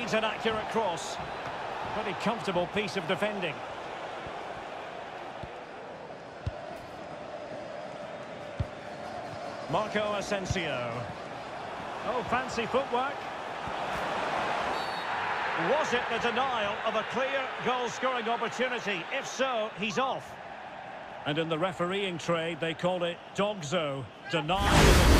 Needs an accurate cross. Pretty comfortable piece of defending. Marco Asensio. Oh, fancy footwork. Was it the denial of a clear goal-scoring opportunity? If so, he's off. And in the refereeing trade, they call it DOGSO. Denial